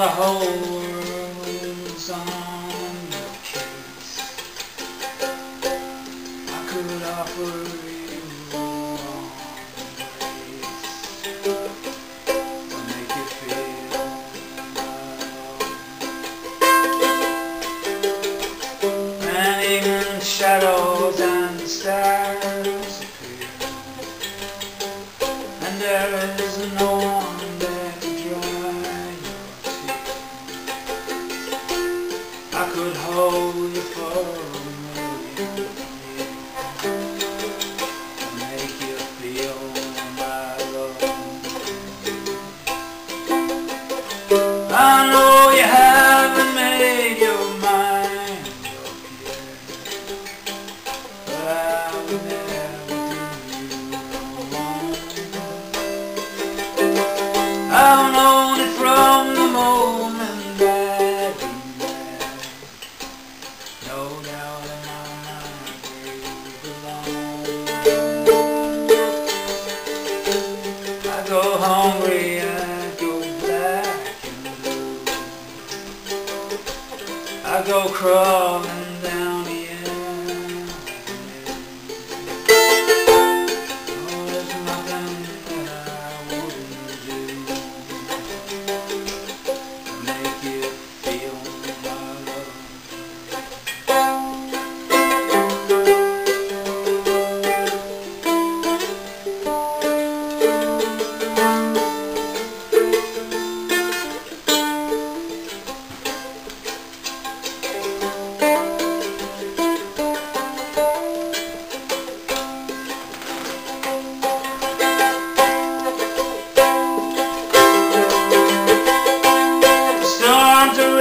the whole world's on your case. I could offer you all grace to make you feel my love. And even shadows and stars appear, and there is no one could hold you for go crawling down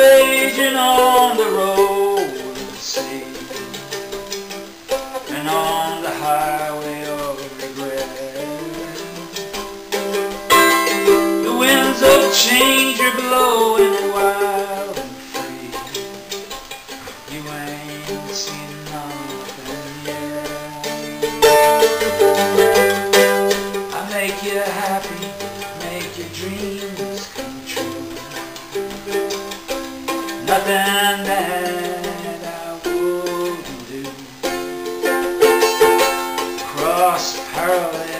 raging on the road and sea And on the highway of regret. The winds of change are blowing Nothing that I wouldn't do. Cross parallel